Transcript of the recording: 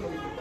going to be